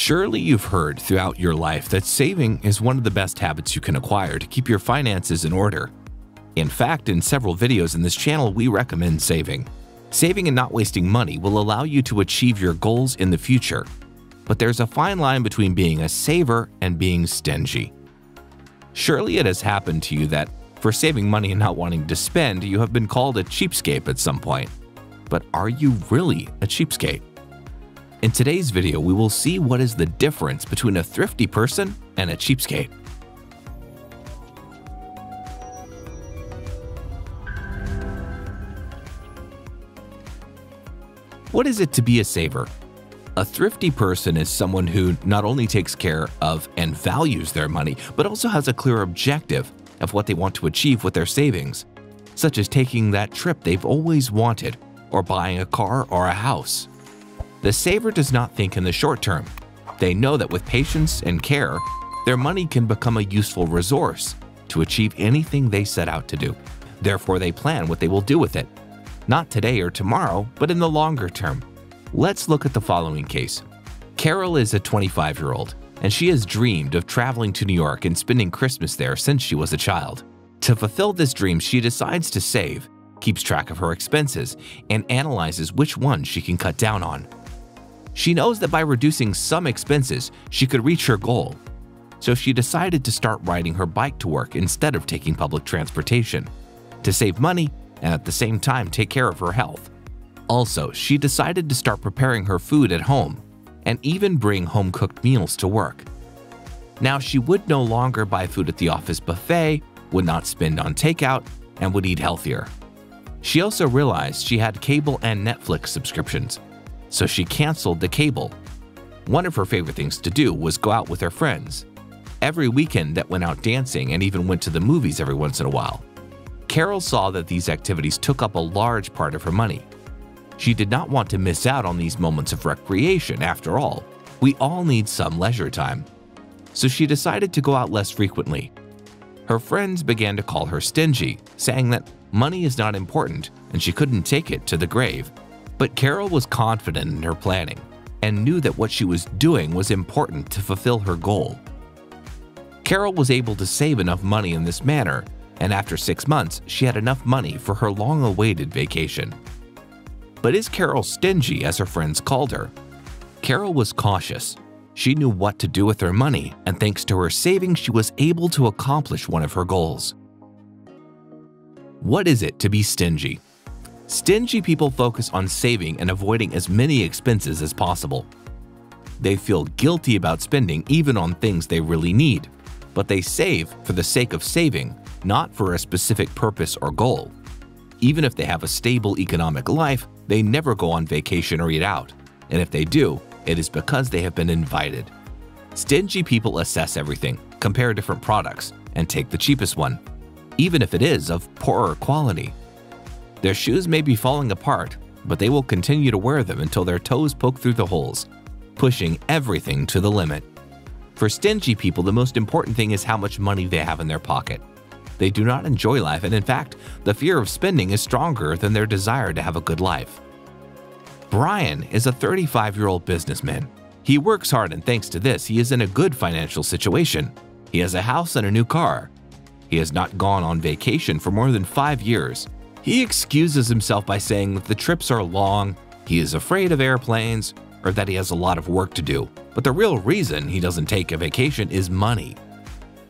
Surely you've heard throughout your life that saving is one of the best habits you can acquire to keep your finances in order. In fact, in several videos in this channel, we recommend saving. Saving and not wasting money will allow you to achieve your goals in the future. But there's a fine line between being a saver and being stingy. Surely it has happened to you that for saving money and not wanting to spend, you have been called a cheapskate at some point. But are you really a cheapskate? In today's video, we will see what is the difference between a thrifty person and a cheapskate. What is it to be a saver? A thrifty person is someone who not only takes care of and values their money, but also has a clear objective of what they want to achieve with their savings, such as taking that trip they've always wanted or buying a car or a house. The saver does not think in the short term. They know that with patience and care, their money can become a useful resource to achieve anything they set out to do. Therefore, they plan what they will do with it. Not today or tomorrow, but in the longer term. Let's look at the following case. Carol is a 25 year old, and she has dreamed of traveling to New York and spending Christmas there since she was a child. To fulfill this dream, she decides to save, keeps track of her expenses, and analyzes which ones she can cut down on. She knows that by reducing some expenses, she could reach her goal. So she decided to start riding her bike to work instead of taking public transportation, to save money and at the same time take care of her health. Also, she decided to start preparing her food at home and even bring home cooked meals to work. Now, she would no longer buy food at the office buffet, would not spend on takeout, and would eat healthier. She also realized she had cable and Netflix subscriptions, so she canceled the cable. One of her favorite things to do was go out with her friends. Every weekend that went out dancing and even went to the movies every once in a while. Carol saw that these activities took up a large part of her money. She did not want to miss out on these moments of recreation after all. We all need some leisure time. So she decided to go out less frequently. Her friends began to call her stingy, saying that money is not important and she couldn't take it to the grave. But Carol was confident in her planning and knew that what she was doing was important to fulfill her goal. Carol was able to save enough money in this manner, and after six months, she had enough money for her long awaited vacation. But is Carol stingy, as her friends called her? Carol was cautious. She knew what to do with her money, and thanks to her savings, she was able to accomplish one of her goals. What is it to be stingy? Stingy people focus on saving and avoiding as many expenses as possible. They feel guilty about spending even on things they really need, but they save for the sake of saving, not for a specific purpose or goal. Even if they have a stable economic life, they never go on vacation or eat out, and if they do, it is because they have been invited. Stingy people assess everything, compare different products, and take the cheapest one, even if it is of poorer quality. Their shoes may be falling apart, but they will continue to wear them until their toes poke through the holes, pushing everything to the limit. For stingy people, the most important thing is how much money they have in their pocket. They do not enjoy life, and in fact, the fear of spending is stronger than their desire to have a good life. Brian is a 35 year old businessman. He works hard, and thanks to this, he is in a good financial situation. He has a house and a new car. He has not gone on vacation for more than five years, he excuses himself by saying that the trips are long, he is afraid of airplanes, or that he has a lot of work to do. But the real reason he doesn't take a vacation is money.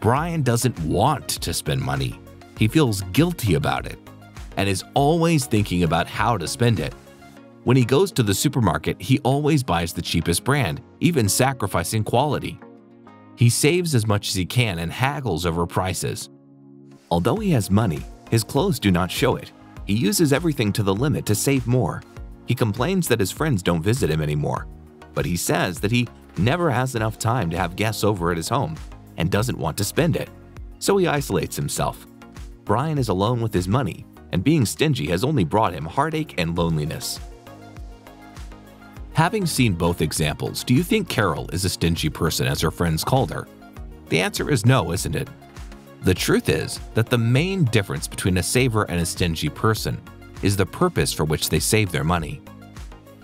Brian doesn't want to spend money. He feels guilty about it and is always thinking about how to spend it. When he goes to the supermarket, he always buys the cheapest brand, even sacrificing quality. He saves as much as he can and haggles over prices. Although he has money, his clothes do not show it. He uses everything to the limit to save more. He complains that his friends don't visit him anymore, but he says that he never has enough time to have guests over at his home and doesn't want to spend it. So he isolates himself. Brian is alone with his money, and being stingy has only brought him heartache and loneliness. Having seen both examples, do you think Carol is a stingy person as her friends called her? The answer is no, isn't it? The truth is that the main difference between a saver and a stingy person is the purpose for which they save their money.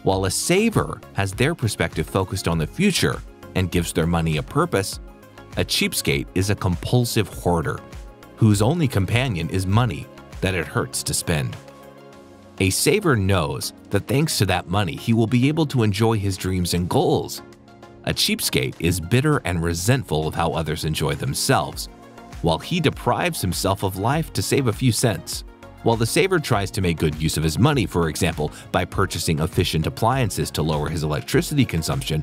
While a saver has their perspective focused on the future, and gives their money a purpose, a cheapskate is a compulsive hoarder whose only companion is money that it hurts to spend. A saver knows that thanks to that money, he will be able to enjoy his dreams and goals. A cheapskate is bitter and resentful of how others enjoy themselves, while he deprives himself of life to save a few cents. While the saver tries to make good use of his money, for example, by purchasing efficient appliances to lower his electricity consumption,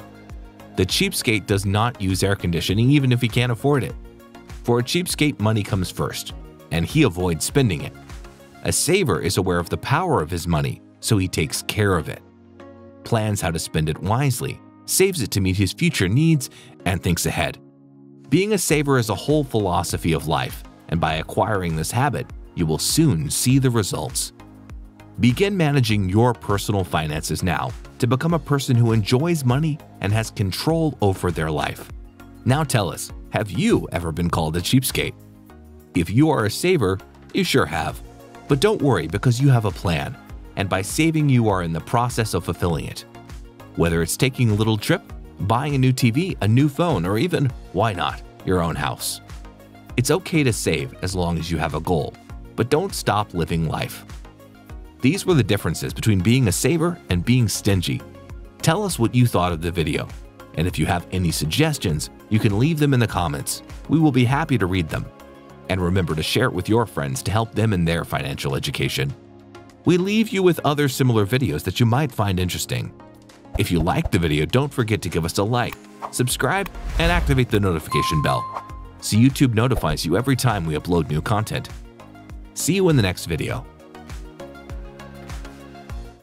the cheapskate does not use air conditioning even if he can't afford it. For a cheapskate, money comes first, and he avoids spending it. A saver is aware of the power of his money, so he takes care of it, plans how to spend it wisely, saves it to meet his future needs, and thinks ahead. Being a saver is a whole philosophy of life, and by acquiring this habit, you will soon see the results. Begin managing your personal finances now to become a person who enjoys money and has control over their life. Now tell us, have you ever been called a cheapskate? If you are a saver, you sure have. But don't worry because you have a plan, and by saving you are in the process of fulfilling it. Whether it's taking a little trip, buying a new TV, a new phone, or even, why not, your own house. It's okay to save as long as you have a goal, but don't stop living life. These were the differences between being a saver and being stingy. Tell us what you thought of the video, and if you have any suggestions, you can leave them in the comments. We will be happy to read them. And remember to share it with your friends to help them in their financial education. We leave you with other similar videos that you might find interesting. If you liked the video, don't forget to give us a like, subscribe, and activate the notification bell so YouTube notifies you every time we upload new content. See you in the next video.